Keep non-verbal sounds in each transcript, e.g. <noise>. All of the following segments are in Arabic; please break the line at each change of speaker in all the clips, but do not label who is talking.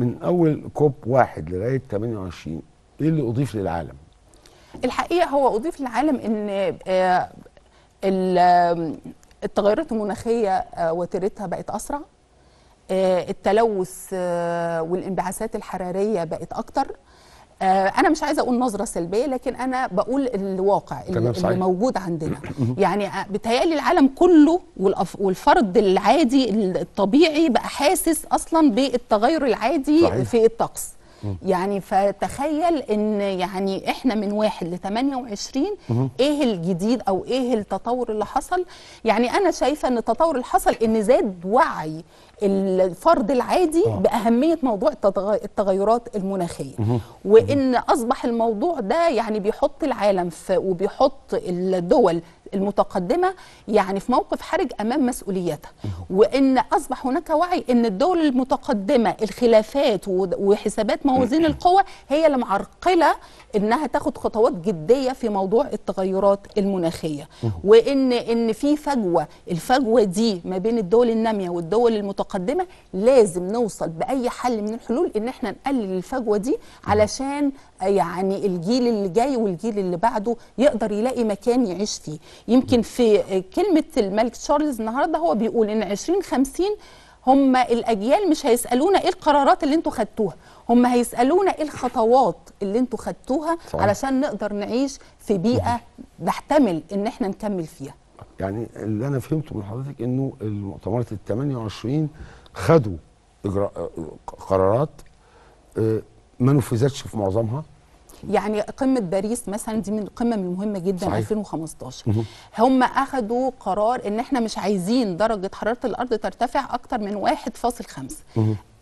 من أول كوب واحد لغاية 28 إيه اللي أضيف للعالم؟
الحقيقة هو أضيف للعالم إن آه، ال- التغيرات المناخية آه، وتيرتها بقت أسرع آه، التلوث والانبعاثات الحرارية بقت أكتر أنا مش عايزة أقول نظرة سلبية لكن أنا بقول الواقع اللي. اللي موجود عندنا. يعني آه، بيتهيألي العالم كله والأف- والفرد العادي الطبيعي بقى حاسس أصلا بالتغير العادي
صحيح.
في الطقس. يعني فتخيل إن يعني إحنا من واحد ل 28 إيه الجديد أو إيه التطور اللي حصل؟ يعني أنا شايفة إن التطور اللي حصل إن زاد وعي الفرد العادي
آه.
بأهمية موضوع التغ- التغيرات المناخية. وإن أصبح الموضوع ده يعني بيحط العالم في وبيحط الدول المتقدمة يعني في موقف حرج أمام مسؤوليتها وإن أصبح هناك وعي إن الدول المتقدمة الخلافات وحسابات موازين القوى هي اللي معرقله إنها تاخد خطوات جدية في موضوع التغيرات المناخية. وإن إن في فجوة الفجوة دي ما بين الدول النامية والدول المتقدمة لازم نوصل بأي حل من الحلول إن إحنا نقلل الفجوة دي علشان يعني الجيل اللي جاي والجيل اللي بعده يقدر يلاقي مكان يعيش فيه يمكن في كلمة الملك تشارلز النهارده هو بيقول إن 2050 هم الأجيال مش هيسألونا إيه القرارات اللي أنتوا خدتوها هم هيسألونا إيه الخطوات اللي أنتوا خدتوها
صحيح.
علشان نقدر نعيش في بيئة نحتمل إن إحنا نكمل فيها
يعني اللي أنا فهمته من حضرتك إنه المؤتمرات ال 28 خدوا إجراء قرارات آه، ما نفذتش في معظمها.
يعني قمة باريس مثلا دي من القمم المهمة جدا
صحيح.
2015 هم أخدوا قرار إن إحنا مش عايزين درجة حرارة الأرض ترتفع أكتر من 1.5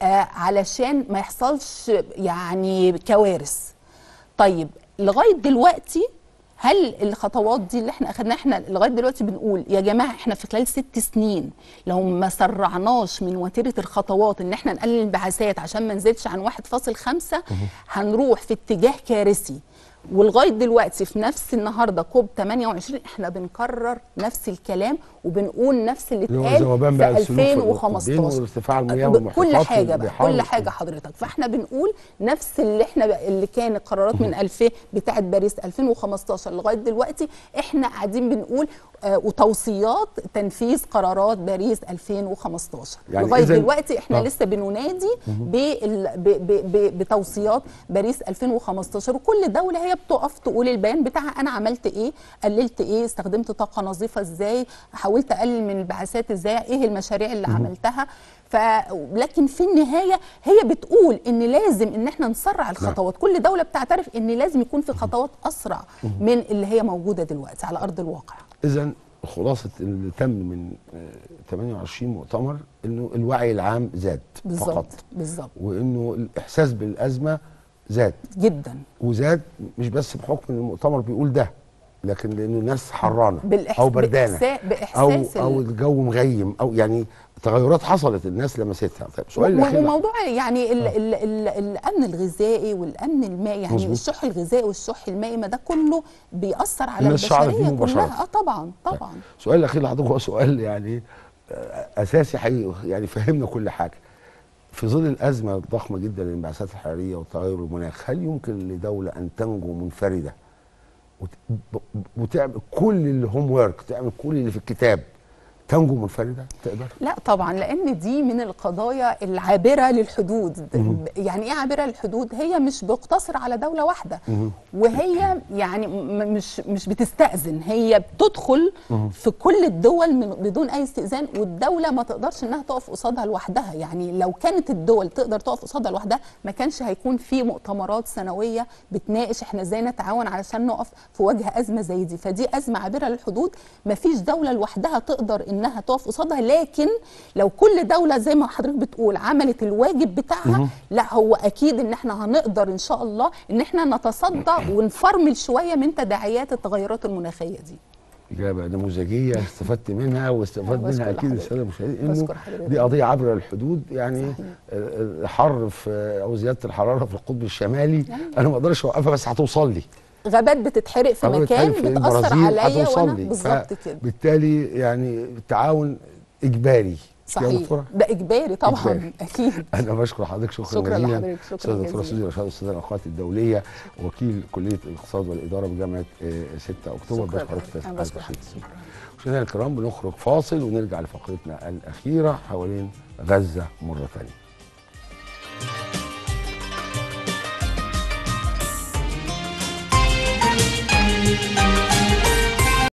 آه علشان ما يحصلش يعني كوارث. طيب لغاية دلوقتي هل الخطوات دي اللي إحنا أخدناها إحنا لغاية دلوقتي بنقول يا جماعة إحنا في خلال ست سنين لو ما سرعناش من وتيرة الخطوات ان إحنا نقلل الانبعاثات عشان ما نزيدش عن 1.5 هنروح في اتجاه كارثي. ولغاية دلوقتي في نفس النهارده كوب 28 إحنا بنكرر نفس الكلام وبنقول نفس اللي اتقال في
بقى السلوك في القطبين
2015
وارتفاع المياه
ب-
والمحيطات
كل حاجة بقى كل حاجة حضرتك. فاحنا بنقول نفس اللي إحنا اللي كان القرارات من 2000 بتاعه باريس 2015 لغاية دلوقتي إحنا قاعدين بنقول آه وتوصيات تنفيذ قرارات باريس 2015
يعني لغاية
دلوقتي إحنا
آه.
لسه بننادي بتوصيات باريس 2015 وكل دولة هي بتقف تقول البيان بتاعها أنا عملت إيه قللت إيه استخدمت طاقة نظيفة إزاي حاولت أقلل من الانبعاثات إزاي إيه المشاريع اللي عملتها. ف لكن في النهاية هي بتقول إن لازم إن إحنا نسرع الخطوات. كل دولة بتعترف إن لازم يكون في خطوات أسرع من اللي هي موجودة دلوقتي على أرض الواقع.
اذا خلاصة اللي تم من آه، 28 مؤتمر إنه الوعي العام زاد
بالظبط
فقط.
بالظبط.
وإنه الإحساس بالأزمة زاد.
جدا.
وزاد مش بس بحكم إن المؤتمر بيقول ده لكن لأنه الناس حرانة
بالإحس...
أو بردانة
بإحساس, أو
أو
ال-
الجو مغيم أو يعني تغيرات حصلت الناس لمستها. طيب سؤال.
وموضوع يعني ال ال ال الأمن الغذائي والأمن المائي يعني
مظبوط.
الشح الغذائي والشح المائي ما ده كله بيأثر على
البشرية.
كلها. آه طبعا طبعا.
السؤال الأخير لحضرتك هو سؤال يعني آه، أساسي حقيقي يعني فهمنا كل حاجة. في ظل الأزمة الضخمة جدا للانبعاثات الحرارية وتغير المناخ هل يمكن لدولة أن تنجو ب- وتعمل كل الهوم ورك تعمل كل اللي في الكتاب؟ تنجو منفردة؟ تقدر؟
لا طبعا لأن دي من القضايا العابرة للحدود. يعني إيه عابرة للحدود؟ هي مش بتقتصر على دولة واحدة. وهي يعني مش مش بتستأذن. هي بتدخل في كل الدول من بدون أي استئذان والدولة ما تقدرش إنها تقف قصادها لوحدها. يعني لو كانت الدول تقدر تقف قصادها لوحدها ما كانش هيكون في مؤتمرات سنوية بتناقش إحنا إزاي نتعاون علشان نقف في وجه أزمة زي دي. فدي أزمة عابرة للحدود. ما فيش دولة لوحدها تقدر إنها تقف قصادها لكن لو كل دولة زي ما حضرتك بتقول عملت الواجب بتاعها لا هو أكيد إن إحنا هنقدر إن شاء الله إن إحنا نتصدى <coughs> ونفرمل شوية من تداعيات التغيرات المناخية دي
إجابة نموذجية استفدت منها واستفاد منها أكيد
حضرتك.
السادة المشاهدين
حضرتك.
دي قضية عبر الحدود يعني
صحيح.
ال- الحر في أو زيادة الحرارة في القطب الشمالي أنا ما أقدرش أوقفها بس هتوصل لي
غابات بتتحرق في مكان
في بتأثر
عليا
وأنا.
بالظبط كده.
بالتالي يعني التعاون إجباري.
صحيح؟ ده إجباري طبعا
إجباري.
أكيد. <laughs>
أنا بشكر حضرتك شكرا,
شكراً
جزيلا.
لحضرتك، شكراً
أستاذ
جزيلاً.
سيدي رشاد أستاذ الاوقات الدولية وكيل كلية الاقتصاد والإدارة بجامعة آه، 6 أكتوبر.
شكراً.
بشكر
لحضرتك. أنا بشكر حضرتك شكرا
مشاهدينا الكرام بنخرج فاصل ونرجع لفقرتنا الأخيرة حوالين غزة مرة ثانية